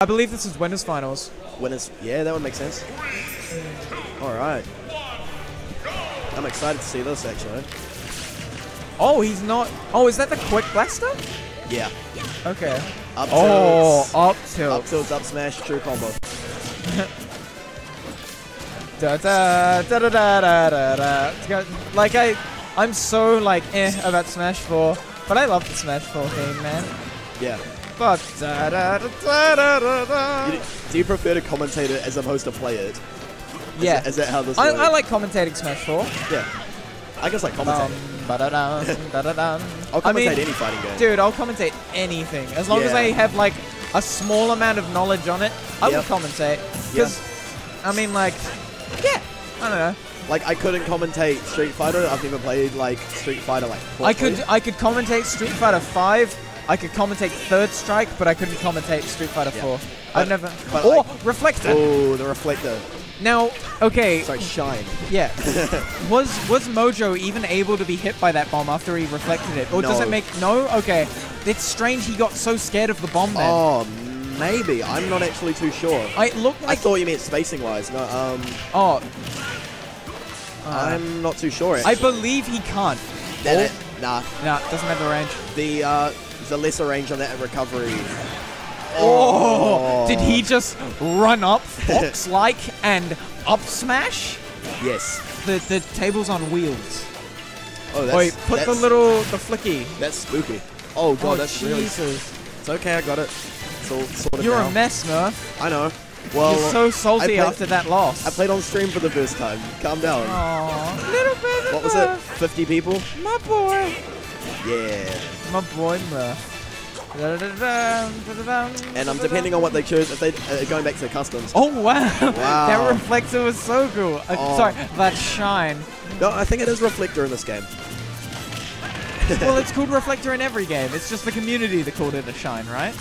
I believe this is winners finals. Winners. Yeah, that would make sense. All right. I'm excited to see this actually. Oh, he's not. Oh, is that the quick blaster? Yeah. Okay. Up Oh, tilts. up Up tilt. tilts, up smash, true combo. Da da da da da da da da. It's got- Like I, I'm so like eh about Smash 4, but I love the Smash 4 theme, man. Yeah. But da da da da da da. You- do you prefer to commentate it as opposed to play it? Is Yeah. that- Is that how this I, works? I like commentating Smash 4. Yeah. I guess like commentate. Um. I'll I commentate mean, any fighting game. Dude, I'll commentate anything as long as I have like a small amount of knowledge on it. I Yep. will commentate because I mean, like, yeah, I don't know. Like I couldn't commentate Street Fighter. I've never played like Street Fighter like. I could I could commentate Street Fighter 5. I could commentate Third Strike, but I couldn't commentate Street Fighter Yeah. 4. But- I've never. oh, like- Reflector. Oh, the reflector. Now, okay, Sorry, shine. yeah. was was Mojo even able to be hit by that bomb after he reflected it, or does it make no? Okay, it's strange he got so scared of the bomb then. Oh, maybe. I'm not actually too sure. I it looked I thought you meant spacing wise. No, um, oh. Uh, I'm not too sure. I believe he can't. It. Nah, No, doesn't have the range. the uh, the lesser range on that recovery. Oh, did he oh. just run up fox-like and up smash? Yes. The the table's on wheels. Oh, that's, Wait, put the little the flicky. That's spooky. Oh god, oh, that's really. Jesus. It's okay. I got it. It's all sorted You're now. a mess, Nerf. I know. Well, You're so salty played- after that loss. I played on stream for the first time. Calm down. Aw, little baby What was it? 50 people? My boy. Yeah. My boy Murph. And um, da-da-dum. depending on what they choose, if they uh, going back to the customs. Oh wow! Wow. that reflector was so cool. Uh, Oh. Sorry, that shine. No, I think it is reflector in this game. well, it's called reflector in every game. It's just the community that called it a shine, right?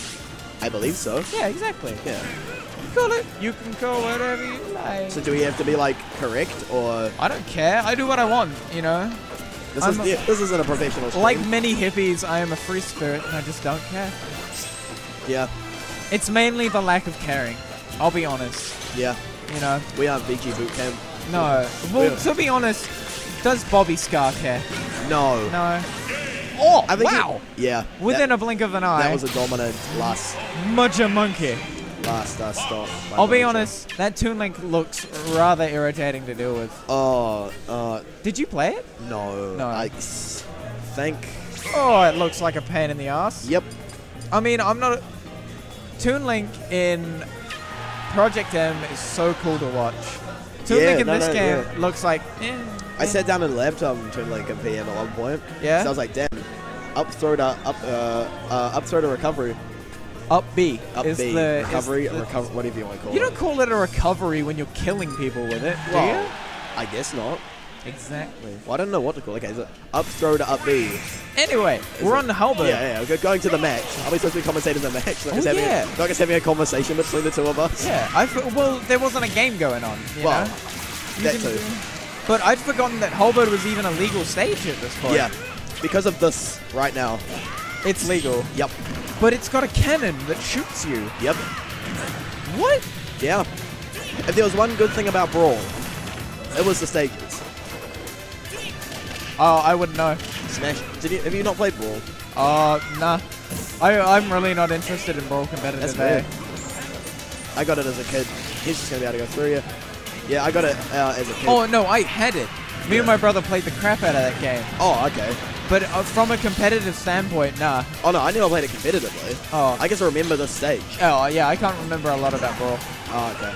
I believe so. Yeah, exactly. Yeah. Call it. You can call whatever you like. So do we have to be like correct or I don't care. I do what I want. You know. This I'm is, a, this isn't a professional stream. Like many hippies, I am a free spirit, and I just don't care. yeah, It's mainly the lack of caring. I'll be honest. yeah. You know. We aren't VG boot camp. No. Well, to be honest, does Bobby Scar care? No. No. Oh, I think wow! yeah. Within that, a blink of an eye, that was a dominant last Mojo Monkey. Stop. I'll be honest, that Toon Link looks rather irritating to deal with. Oh, uh, Did you play it? no. No. I think. Oh, it looks like a pain in the ass. Yep. I mean, I'm not. Toon Link in Project M is so cool to watch. Toon Yeah, Link in no, this no, game yeah. looks like. eh, I eh. sat down and laptop to like a PM at one point. Yeah? So I was like, damn. Up throw to up uh, uh up throw to recovery. Up B Up is B. the is recovery, the- recover whatever you want to call You it. You don't call it a recovery when you're killing people with it, do Well, you? I guess not. Exactly. Well, I don't know what to call it. Okay, is it up throw to up B? Anyway, we're it- on the Halberd. Yeah, yeah. We're going to the match. Are we supposed to be commentating the match? Not Oh, having yeah. not just having a conversation between the two of us. Yeah, I f- well, there wasn't a game going on. You Well, know? That too. But I'd forgotten that Halberd was even a legal stage at this point. Yeah. Because of this right now. It's legal. Yep. But it's got a cannon that shoots you. Yep. What? Yeah. If there was one good thing about Brawl, it was the stages. Oh, I wouldn't know. Smash. Did you, have you not played Brawl? Uh, nah. I, I'm really not interested in Brawl competitive. That's. I got it as a kid. He's just gonna be able to go through you. Yeah, I got it uh, as a kid. Oh, no, I had it. Me Yeah. and my brother played the crap out of that game. Oh, okay. But uh, from a competitive standpoint, nah. Oh no, I never played it competitively. Oh. I guess I remember the stage. Oh, yeah, I can't remember a lot about Brawl. Oh, okay.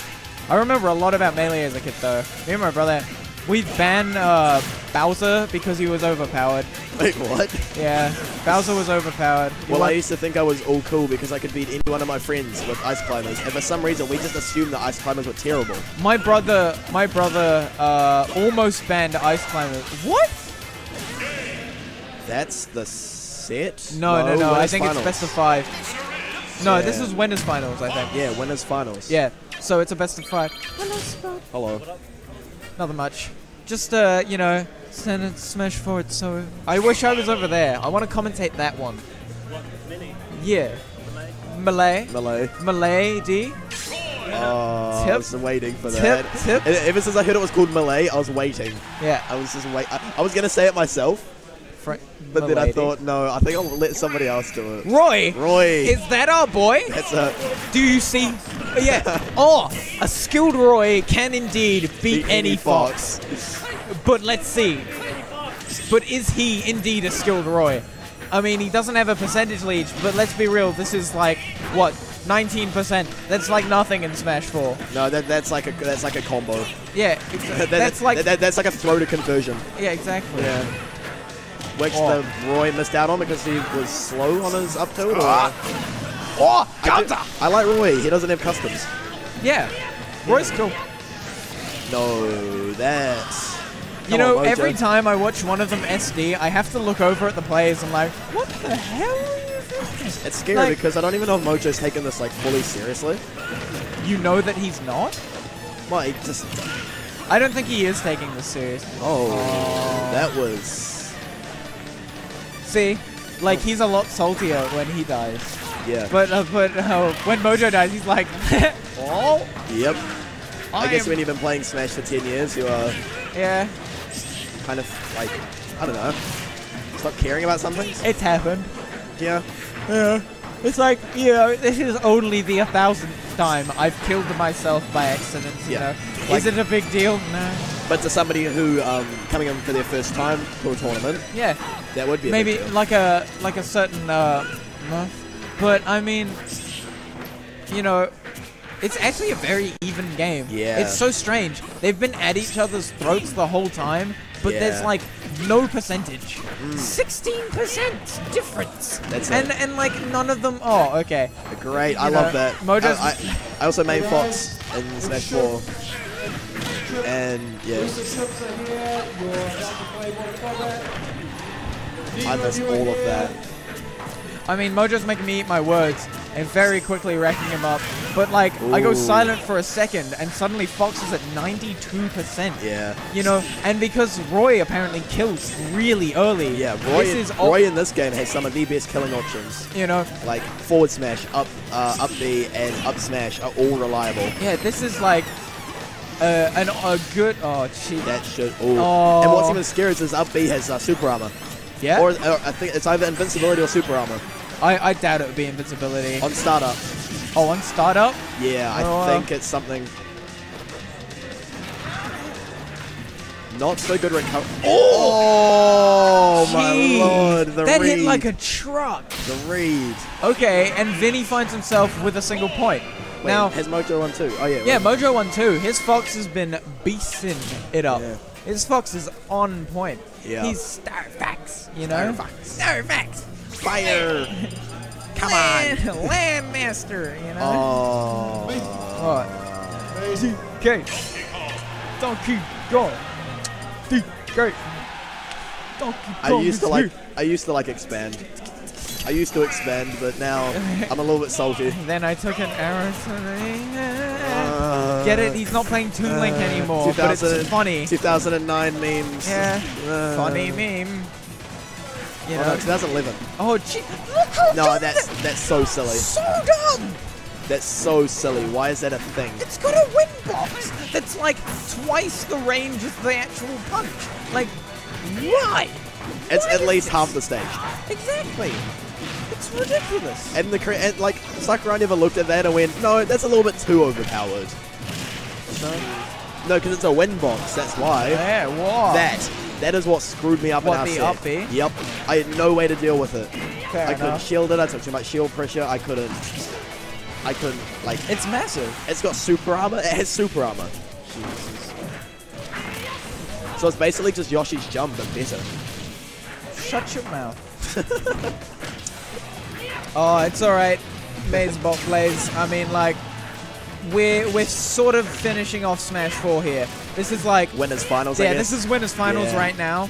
I remember a lot about Melee as a kid, though. Me and my brother, we banned uh, Bowser because he was overpowered. Wait, what? Yeah, Bowser was overpowered. He Well, I used to think I was all cool because I could beat any one of my friends with ice climbers, and for some reason we just assumed that ice climbers were terrible. my brother, my brother, uh, almost banned Ice Climbers. What? That's the set. No, no, no. no. I think finals. it's best of five. No, this is winners finals. I think. Yeah, winners finals. Yeah. So it's a best of five. Hello. Nothing much. Just uh, you know, send it smash forward. So I wish I was over there. I want to commentate that one. Yeah. Malay. Malay. Malay D. Oh, I Tip. was waiting for Tip, that. tip. Ever since I heard it was called Malay, I was waiting. Yeah. I was just wait. I, I was gonna say it myself, But then I thought, no, I think I'll let somebody else do it. Roy. Roy. Is that our boy? That's a Do you see? Yeah. Oh, a skilled Roy can indeed beat, any fox. But let's see. But is he indeed a skilled Roy? I mean, he doesn't have a percentage lead, but let's be real. This is like what 19%. That's like nothing in Smash 4. No, that, that's like a that's like a combo. Yeah, That- that's like that- that's like a throw to conversion. yeah, exactly. Yeah. Which Oh. the Roy missed out on because he was slow on his up tilt. Or ah. Oh, I, I like Roy. He doesn't have customs. Yeah, Roy's cool. No, that's. You know, on, every time I watch one of them SD, I have to look over at the players and like, what the hell are you thinking? It's scary Like- because I don't even know if Mojo's taking this like fully seriously. You know that he's not? Well, he just. I don't think he is taking this seriously. Oh, oh. that was. See, like he's a lot saltier when he dies, Yeah. but uh, but uh, when Mojo dies, he's like, oh, yep. I, I guess am- when you've been playing Smash for 10 years, you are yeah, kind of like, I don't know, stop caring about something? it's happened. Yeah. Yeah, it's like you know, this is only the thousandth time I've killed myself by accident. You Yeah. know, Like- is it a big deal? No. But to somebody who um, coming in for their first time to a tournament, Yeah, that would be a maybe like a like a certain uh, month. But I mean, you know, it's actually a very even game. Yeah. It's so strange. They've been at each other's throats the whole time, but there's Yeah. Mm. like no percentage. Sixteen percent difference. That's and it. and like none of them. Oh, okay. Great, I you love that. Mojo's- I, I, I also made Fox in Smash 4. And yeah, I miss all of that. I mean, Mojo's making me eat my words and very quickly racking him up. But like, I go silent for a second, and suddenly Fox is at 92%. Yeah. You know, and because Roy apparently kills really early. Yeah, Roy, This is Roy in this game has some of the best killing options. you know, Like forward smash, up uh, up B, and up smash are all reliable. yeah, this is like uh, an a good. Oh, gee. That should. Ooh. Oh. And what's even scarier is up B has uh, super armor. yeah. Or, or I think it's either invincibility or super armor I, I doubt it would be invincibility. on startup. oh, on startup. Yeah, I Oh, uh, think it's something. Not so good recovery. Oh, my Jeez. lord! The that read. hit like a truck. the read. Okay, and Viny finds himself with a single point. Wait, now, has Mojo one too? Oh yeah. Yeah, wait. Mojo won too. His Fox has been beasting it up. Yeah. His Fox is on point. Yeah. He's Starfax, you know? Starfax. Starfax. fire. Come Land, on. Landmaster, you know? Oh. What? DK. Donkey Kong. DK. Donkey I used to like. I used to like expand. I used to expand, but now I'm a little bit salty. Then I took an arrow to the... Uh, Get it? He's not playing Toon Link uh, anymore, but it's funny. 2009 memes. Yeah, Uh, funny meme. You Oh, know? no, 2011. Oh, gee, look how No, dumb that's that- that's so silly. so dumb. That's so silly. Why is that a thing? It's got a win box that's like twice the range of the actual punch. Like, why? It's at least half the stage. Exactly. It's ridiculous. And the and like Sakurai never looked at that and went, no, that's a little bit too overpowered. No. No, because it's a win box. That's why. Yeah, what? That that is what screwed me up What, in our the set. up B? Yep. I had no way to deal with it. Fair I couldn't shield it. I took too much shield pressure. I couldn't. I couldn't like. It's massive. It's got super armor. It has super armor. So it's basically just Yoshi's jump, but better. Shut your mouth. oh, it's alright. Maze bot plays. I mean, like, we're we're sort of finishing off Smash 4 here. This is like Winners finals. I Yeah, this is winners finals Yeah. right now.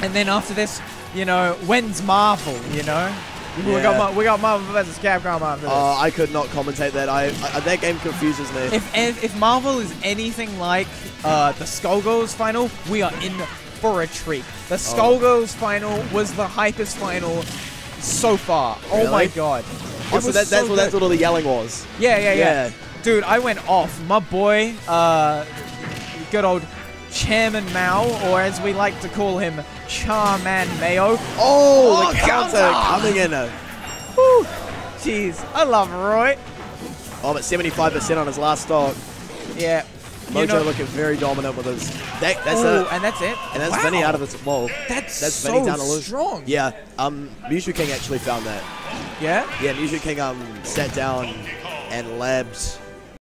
And then after this, you know, when's Marvel, you know? We got Mar- we got Marvel versus Capcom after this. Oh, I could not commentate that. I, I that game confuses me. if, if if Marvel is anything like uh, the Skullgirls final, we are in for a treat. The Skullgirls final was the hypest final so far. Oh my god. Oh, so that, that's so what that's what all the yelling was. Yeah, yeah, yeah, Yeah. Dude, I went off. My boy, uh, good old Chairman Mao, or as we like to call him, Charman Mayo. Oh, Oh, the counter counter! coming in. uh, Jeez, I love Roy. Oh, but 75% on his last stock. Yeah. Mojo You know, looking very dominant with his. That, that's Ooh, it. and that's it. And that's wow. Viny out of his. Well, That's, that's so Viny down lose. strong. Yeah. Um, Mushu King actually found that. Yeah? Yeah, Mushu King um sat down and labbed